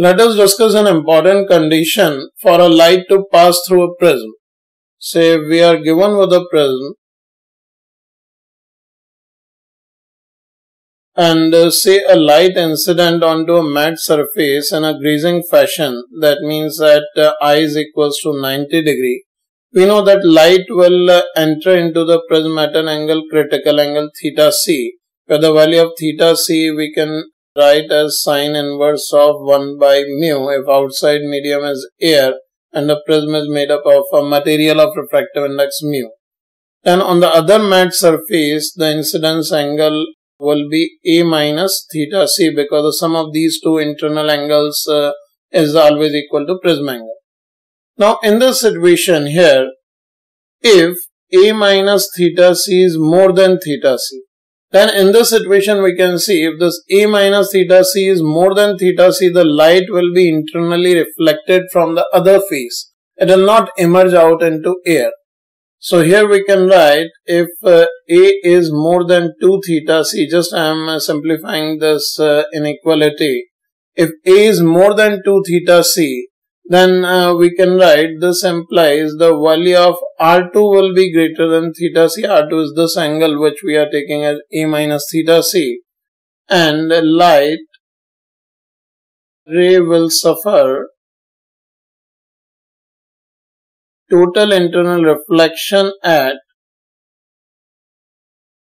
Let us discuss an important condition for a light to pass through a prism. Say we are given with a prism and uh, say a light incident onto a matte surface in a grazing fashion that means that uh, I is equals to 90 degree. We know that light will uh, enter into the prism at an angle critical angle theta c where the value of theta c we can write as sine inverse of 1 by mu if outside medium is air and the prism is made up of a material of refractive index mu. Then on the other matte surface, the incidence angle will be a minus theta c because the sum of these two internal angles uh, is always equal to prism angle. Now in this situation here, if a minus theta c is more than theta c, then in this situation we can see if this a minus theta c is more than theta c, the light will be internally reflected from the other face. It will not emerge out into air. So here we can write if uh, a is more than 2 theta c, just I am uh, simplifying this uh, inequality. If a is more than 2 theta c, then uh, we can write this implies the value of R2 will be greater than theta c. R2 is this angle which we are taking as A minus theta c and light ray will suffer total internal reflection at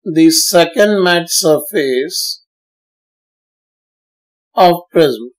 the second matte surface of prism.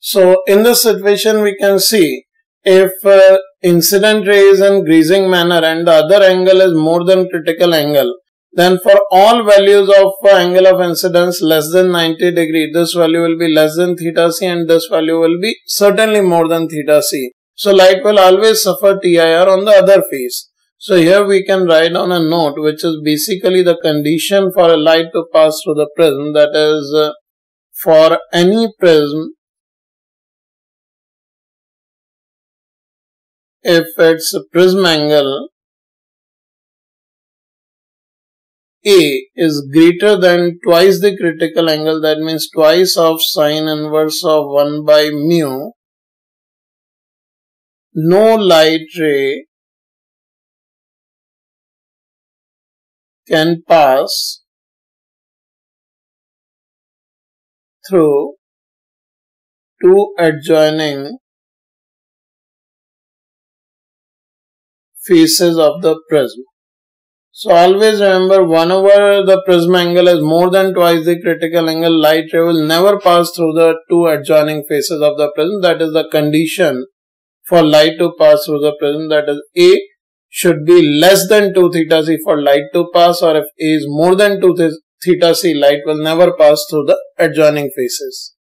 So in this situation we can see if uh, incident ray is in grazing manner and the other angle is more than critical angle then for all values of uh, angle of incidence less than 90 degree this value will be less than theta c and this value will be certainly more than theta c. So light will always suffer TIR on the other face. So here we can write on a note which is basically the condition for a light to pass through the prism that is uh, for any prism if its prism angle A is greater than twice the critical angle. That means twice of sine inverse of 1 by mu. No light ray can pass through two adjoining faces of the prism. So always remember whenever the prism angle is more than twice the critical angle, light ray will never pass through the two adjoining faces of the prism. That is the condition for light to pass through the prism. That is A should be less than 2 theta c for light to pass or if A is more than 2 theta c, light will never pass through the adjoining faces.